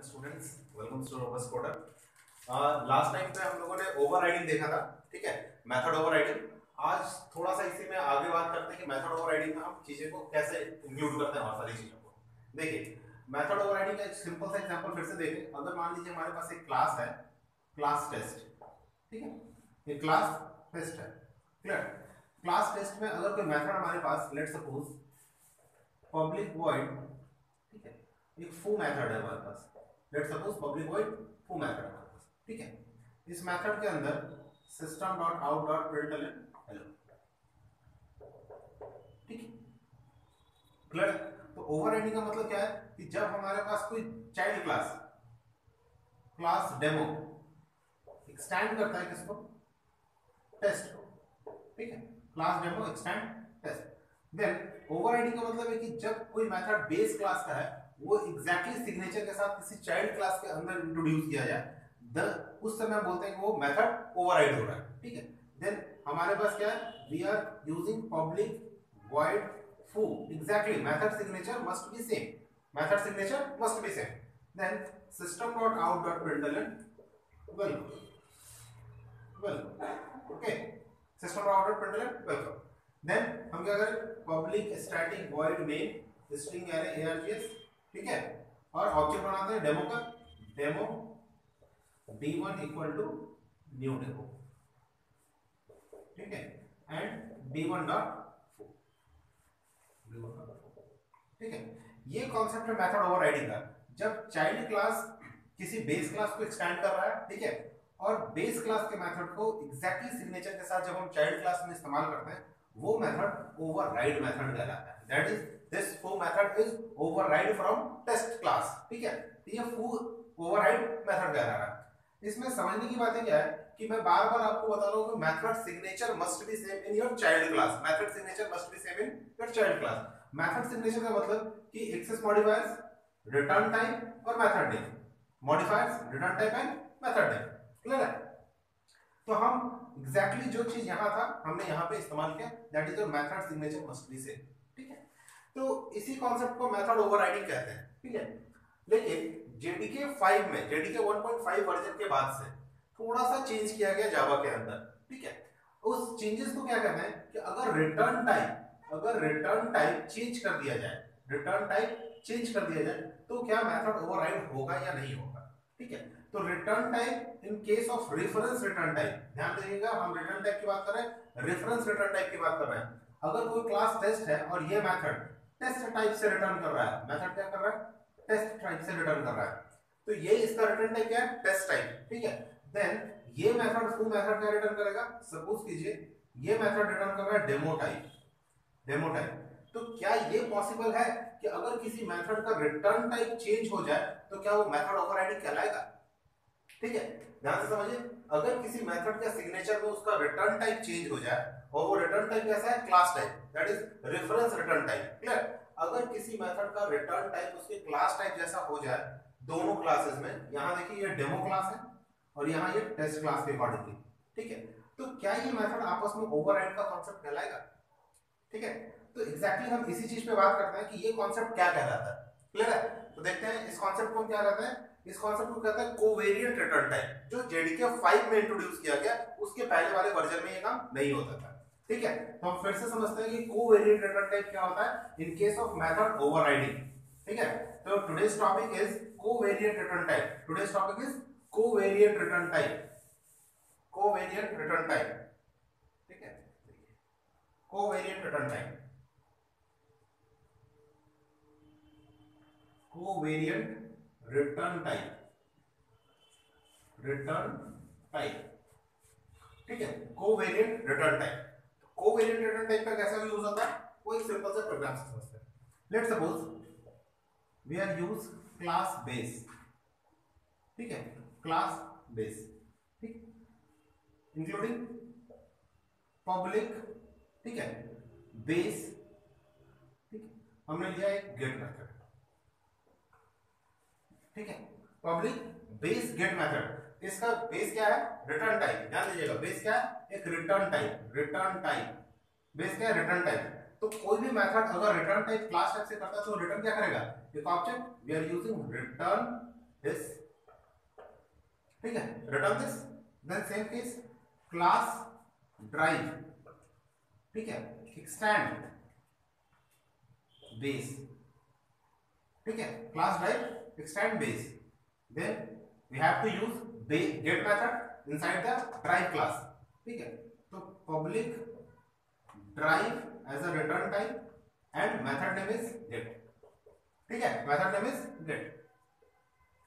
अपने students welcome to रोबस coder last time पे हम लोगों ने ओवरराइडिंग देखा था, ठीक है? मेथड ओवरराइडिंग आज थोड़ा सा इसी में आगे बात करते हैं कि मेथड ओवरराइडिंग में हम चीज़ें को कैसे इंक्लूड करते हैं और सारी चीज़ों को। देखिए मेथड ओवरराइडिंग का एक सिंपल सा एग्जांपल फिर से देखें। अगर मान लीजिए हमारे पास एक क्लास है क्लास टेस्ट ठीक है? ये क्लास टेस्ट है क्लियर क्लास टेस्ट में अगर कोई मेथड हमारे पास लेट सपोज़ पब्लिक वॉइड ठीक है? एक फू मेथड है हमारे पास। Let suppose public void foo method ठीक है? इस मेथड के अंदर system dot out dot println hello ठीक है? क्लियर तो ओवरराइडिंग का मतलब क्या है? कि जब हमारे पास कोई child class class demo extend करता है किसको? टेस्ट को। ठीक है? Class demo extend test then overriding का मतलब है कि जब कोई मेथड बेस क्लास का है वो एग्जैक्टली exactly सिग्नेचर के साथ किसी चाइल्ड क्लास के अंदर इंट्रोड्यूस किया जाए। द उस समय बोलते हैं कि वो मेथड ओवरराइड हो रहा है। ठीक है? देन हमारे पास क्या है? We are using public void foo exactly method signature must be same method signature must be same then system dot out dot println well well okay? System dot out dot println welcome then हम क्या करें? Public static void main, string array args ठीक है? और object बनाते हैं demo का। Demo D one equal to new demo ठीक है? And d1 dot d one ठीक है? ये कॉन्सेप्ट है मेथड ओवरराइडिंग का जब चाइल्ड क्लास किसी बेस क्लास को एक्सटेंड कर रहा है, ठीक है? और बेस क्लास के मेथड को एग्जैक्टली exactly सिग्नेचर के साथ जब हम चाइल्ड क्लास में इस्तेमाल करते हैं, वो मेथड ओवरराइड मेथड कहलाता है। That is this foo method is override from test class ठीक है? तो ये फू ओवरराइड मेथड कहलाता है। इसमें समझने की बात क्या है कि मैं बार बार आपको बता रहा हूँ कि method signature must be same in your child class method signature must be same in your child class method signature का मतलब कि एक्सेस मॉडिफायर्स रिटर्न टाइप और method name modifiers return type and method name clear है? तो हम exactly exactly जो चीज़ यहाँ था, हमने यहाँ पे इस्तेमाल किया that is your method signature must be same तो इसी कॉन्सेप्ट को मेथड ओवरराइडिंग कहते हैं, ठीक है? लेकिन जेडीके 5 में जेडीके 1.5 वर्जन के बाद से थोड़ा सा चेंज किया गया जावा के अंदर, ठीक है? उस चेंजेस को क्या कहते हैं कि अगर रिटर्न टाइप अगर रिटर्न टाइप चेंज कर दिया जाए रिटर्न टाइप चेंज कर दिया जाए तो क्या मेथड ओवरराइड होगा या नहीं होगा, ठीक है? तो return type in case of reference return type ध्यान दीजिएगा हम रिटर्न टाइप की बात कर रहे हैं रेफरेंस रिटर्न टाइप की बात कर रहे हैं। अगर कोई क्लास टेस्ट है और ये मेथड टेस्ट टाइप से रिटर्न कर रहा है। मेथड क्या कर रहा है? टेस्ट टाइप से रिटर्न कर रहा है। तो ये इसका रिटर्न टाइप क्या है? टेस्ट टाइप ठीक है? देन ये मेथड फुल मेथड क्या रिटर्न करेगा? सपोज़ कीजिए, ये मेथड रिटर्न कर रहा है डेमो टाइप डेमो टाइप तो क्या ये पॉसिबल है कि अगर किसी मेथड का रिटर्न टाइप चेंज हो जाए तो क्या वो मेथड ओवरराइडिंग कहलाएगा? ठीक है? ध्यान से समझिए, अगर किसी मेथड के सिग्नेचर में उसका रिटर्न टाइप चेंज हो जाए, और वो रिटर्न टाइप कैसा है? Class type that is reference return type clear अगर किसी मेथड का रिटर्न टाइप उसके क्लास टाइप जैसा हो जाए, दोनों क्लासेस में, यहाँ देखिए ये डेमो क्लास है, और यहाँ ये टेस्ट क्लास के अकॉर्डिंगली ठीक है? तो क्या ये मेथड आपस में ओवरराइड का कॉन्सेप्ट कहलाएगा? ठीक है? तो एग्जैक्टली exactly हम इसी चीज़ पे बात करते हैं कि ये कॉन्सेप्ट क्या कहलाता है क्लियर है? तो देखते हैं इस कॉन्सेप्ट को हम क्या कहते हैं? इस कॉन्सेप्ट को कहते हैं कोवेरिएंट रिटर्न टाइप जो जेडीके 5 में इंट्रोड्यूस किया गया, उसके पहले वाले वर्जन में ये काम नहीं होता था। ठीक है? तो हम फिर से समझते हैं कि कोवेरिएंट रिटर्न टाइप क्या होता है in case of method overriding ठीक है? तो today's topic is covariant return type today's topic is covariant return type covariant return type ठीक है? Covariant return type covariant return type return type ठीक है? Covariant return type covariant return type का कैसा use होता है? एक सिंपल सा प्रोग्राम से समझते हैं. Let suppose we are use class base ठीक है? क्लास बेस ठीक? इंक्लूडिंग पब्लिक ठीक है? बेस ठीक? हमने लिया एक गेट मेथड ठीक है? पब्लिक बेस गेट मेथड इसका बेस क्या है? रिटर्न टाइप ध्यान दीजिएगा बेस क्या है? एक return type return type base क्या है? रिटर्न टाइप तो कोई भी मेथड अगर रिटर्न टाइप क्लास टाइप से करता है तो रिटर्न क्या करेगा? एक object we are using return this. ठीक है? Return this. Then same case, class drive. ठीक है? Extend base. ठीक है? Class drive. Extend base. Then we have to use get method inside the drive class. ठीक है? तो public drive as a return type and method name is get ठीक है? Method name is get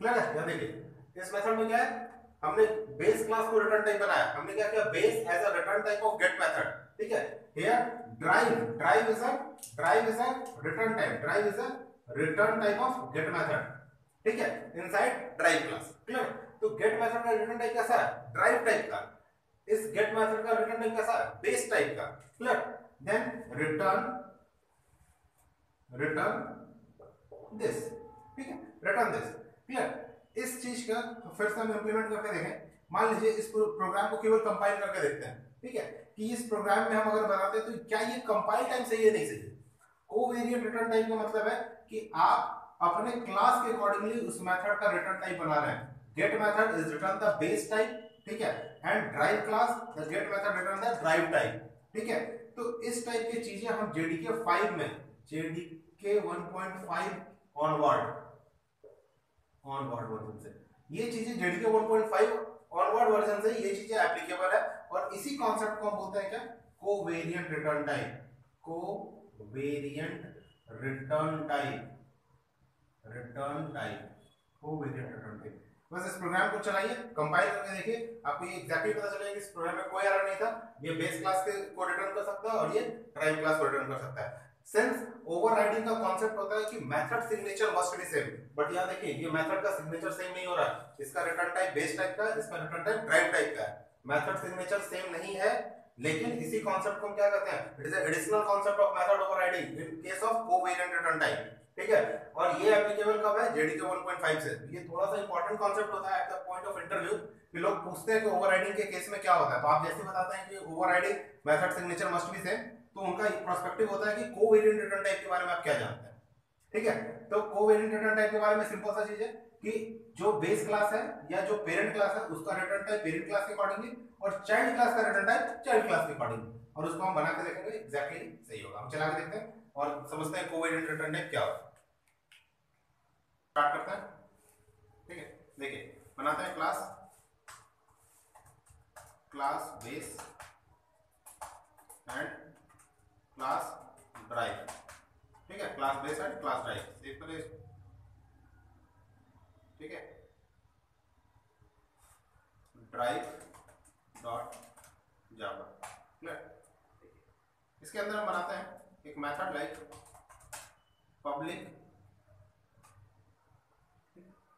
clear है? देखिए इस method में क्या है? हमने बेस क्लास को रिटर्न टाइप बनाया। हमने क्या किया? Base as a return type of get method ठीक है? Here drive drive is a drive is a return type drive is a return type of get method ठीक है? इनसाइड ड्राइव क्लास क्लियर तो get method का return type कैसा है? Drive type का. इस गेट मेथड का रिटर्न टाइप कैसा है? बेस टाइप का. Clear then return return this ठीक है? रिटर्न दिस क्लियर इस चीज़ का फिर से हम इंप्लीमेंट करके देखें। मान लीजिए इस प्रोग्राम को केवल कंपाइल करके देखते हैं। ठीक है? कि इस प्रोग्राम में हम अगर बनाते हैं तो क्या ये कंपाइल टाइम सही है, नहीं सही कोवेरिएंट रिटर्न टाइप का मतलब है कि आप अपने क्लास के अकॉर्डिंगली उस मेथड का रिटर्न टाइप बना रहे हैं। Get method is return the base type ठीक है? And drive class the get method return the drive type ठीक है? तो इस टाइप की चीज़ें हम जेडीके 5 में जेडीके 1.5 ऑनवर्ड ऑनवर्ड वर्जन से। ये चीज़ें जेडीके 1.5 ऑनवर्ड वर्जन से ये चीज़ें एप्लीकेबल है। और इसी कॉन्सेप्ट को हम बोलते हैं क्या? Covariant return type covariant return type return type covariant return type बस इस प्रोग्राम को चलाइए कंपाइल करके देखिए, आपको ये एग्जैक्टली पता चलेगा कि इस प्रोग्राम में कोई एरर नहीं था, ये बेस क्लास के को रिटर्न कर सकता है और ये ड्राइव क्लास को रिटर्न कर सकता है. सिंस ओवरराइडिंग का कांसेप्ट होता है कि method signature must be same but यहाँ देखिए, ये मेथड का सिग्नेचर सेम नहीं हो रहा इसका रिटर्न टाइप बेस टाइप का इसका रिटर्न टाइप ड्राइव टाइप का है. मेथड सिग्नेचर सेम नहीं है, लेकिन इसी कांसेप्ट को हम क्या कहते हैं? It is additional concept of method overriding in case of covariant return type ठीक है? और ये एप्लीकेबल कब है? जेडीके 1.5 से। ये थोड़ा सा इंपॉर्टेंट कांसेप्ट होता है at the point of interview कि लोग पूछते हैं कि ओवरराइडिंग के केस में क्या होता है। तो आप जैसे बताते हैं कि overriding method signature must be same तो उनका प्रोस्पेक्टिव होता है कि कोवेरिएंट रिटर्न टाइप के बारे में आप क्या जानते हैं। ठीक है? तो कोवेरिएंट रिटर्न टाइप के बारे में सिंपल सा चीज़ है कि जो बेस क्लास है या जो पेरेंट क्लास है, उसका रिटर्न टाइप पेरेंट क्लास के अकॉर्डिंगली और चाइल्ड क्लास का रिटर्न टाइप चाइल्ड क्लास के अकॉर्डिंगली और उसको हम बना के देखेंगे एग्जैक्टली सही होगा। हम चला के देखते हैं और समझते हैं कोवेरिएंट रिटर्न टाइप क्या होता है। स्टार्ट करते हैं? ठीक है, देखिए, बनाते हैं class class base and class drive ठीक है class base and class drive save करें ठीक है. ड्राइव डॉट जावा क्लियर इसके अंदर हम बनाते हैं एक method like public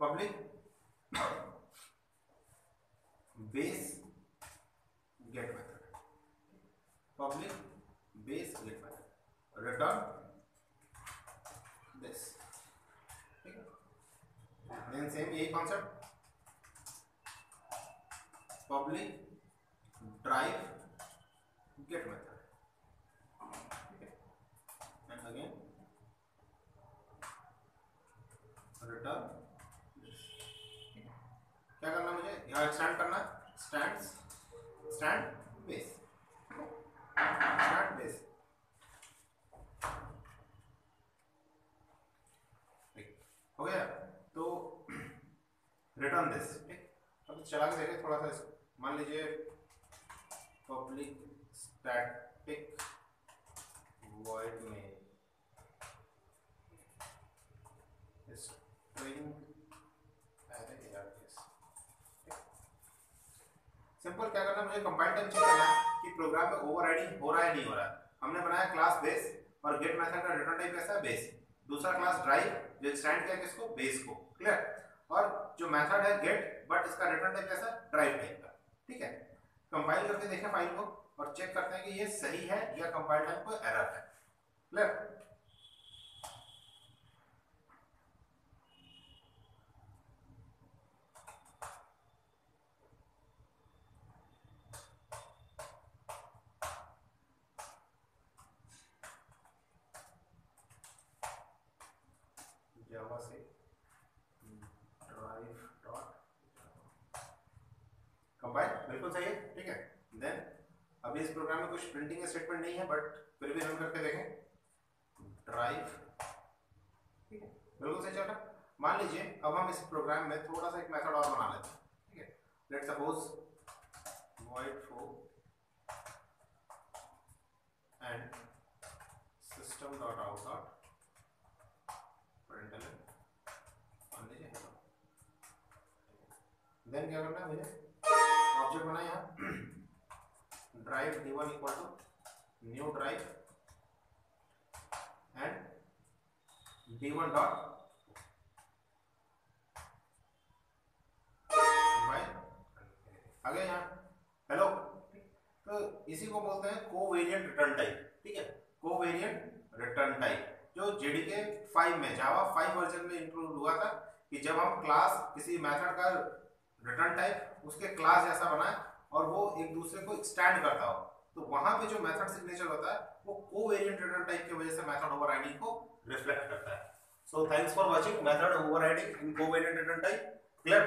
public base get method. Public base get method. Return this ठीक है? देन सेम यही concept public drive get method. ठीक है? एंड अगेन रिटर्न क्या करना मुझे? यहाँ स्टैंड करना stand stand base stand base हो गया? तो रिटर्न दिस अब चला के देखें थोड़ा सा मान लीजिए पब्लिक स्टैटिक वॉइड में। स्ट्रिंग सिंपल क्या करना मुझे कंपाइल टाइम चेक करना कि प्रोग्राम में ओवरराइडिंग हो रहा है, नहीं हो रहा हमने बनाया क्लास बेस और गेट मेथड का रिटर्न टाइप कैसा है? बेस दूसरा क्लास ड्राइव जो एक्सटेंड किया किसको? बेस को। क्लियर और जो मेथड है गेट बट इसका रिटर्न टाइप कैसा ड्राइव टाइप का। ठीक है? कंपाइल करके देखें फ़ाइल को और चेक करते हैं कि ये सही है या कंपाइल टाइम कोई एरर है। क्लियर जावा से ड्राइव इस प्रोग्राम में कुछ प्रिंटिंग स्टेटमेंट नहीं है बट फिर भी रन करके देखें। ड्राइव ठीक है? बिल्कुल सही चल। मान लीजिए, अब हम इस प्रोग्राम में थोड़ा सा एक मेथड और बना लेते हैं। ठीक है? Let suppose void for and system dot out dot println मान लीजिए। देन क्या करना है मुझे ऑब्जेक्ट बना यहाँ drive D one equal drive and D one dot आ यहाँ हेलो तो इसी को बोलते हैं कोवेरिएंट रिटर्न टाइप ठीक है? कोवेरिएंट रिटर्न टाइप जो जेडीके फाइव में जावा फाइव वर्जन में इंक्लूड हुआ था कि जब हम क्लास किसी मेथड का रिटर्न टाइप उसके क्लास जैसा बनाए और वो एक दूसरे को एक्सटेंड करता हो। तो वहाँ पे जो मेथड सिग्नेचर होता है, वो कोवेरिएंट रिटर्न टाइप की वजह से मेथड ओवरराइडिंग को रिफ्लेक्ट करता है। So thanks for watching method overriding in covariant return type clear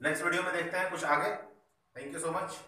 next video में देखते हैं कुछ आगे। Thank you so much.